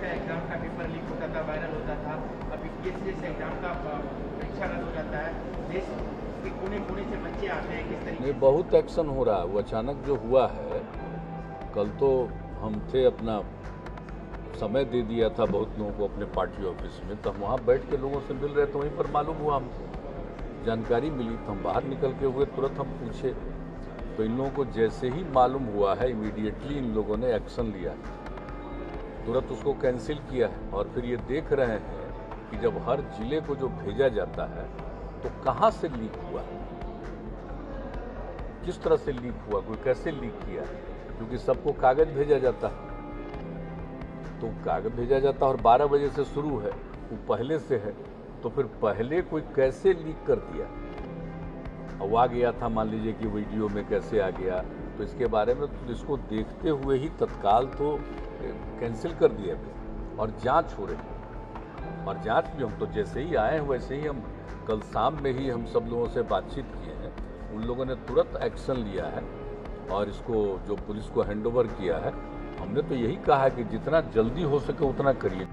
का एग्ज़ाम का paper leak होता था वायरल होता था अभी किस जैसे एग्ज़ाम का परीक्षा रद्द हो जाता है। देश के कोने कोने से बच्चे आते हैं किस तरीके नहीं बहुत एक्शन हो रहा है। वो अचानक जो हुआ है कल तो हम थे अपना समय दे दिया था बहुत लोगों को अपने पार्टी ऑफ़िस में तो हम वहाँ बैठ के लोगों से मिल रहे थे वहीं पर मालूम हुआ हमको। जानकारी मिली तो हम बाहर निकल के हुए तुरंत हम पूछे। तो इन लोगों को जैसे ही मालूम हुआ है इमीडिएटली इन लोगों ने एक्शन लिया। है तुरंत उसको कैंसिल किया है और फिर ये देख रहे हैं कि जब हर ज़िले को जो भेजा जाता है तो कहाँ से लीक हुआ? किस तरह से लीक हुआ? कोई कैसे लीक किया? क्योंकि सबको कागज़ भेजा जाता है। तो कागज़ भेजा जाता है और 12 बजे से शुरू है, वो पहले से है तो फिर पहले कोई कैसे लीक कर दिया? अब आ गया था, मान लीजिए कि वीडियो में कैसे आ गया तो इसके बारे में तो इसको देखते हुए ही तत्काल तो कैंसिल कर दिए अभी, और जाँच हो रही है। और जाँच भी, हम तो जैसे ही आए हैं वैसे ही हम कल शाम में ही हम सब लोगों से बातचीत किए हैं। उन लोगों ने तुरंत एक्शन लिया है, और इसको, जो पुलिस को हैंडओवर किया है, हमने तो यही कहा है कि जितना जल्दी हो सके उतना करिए।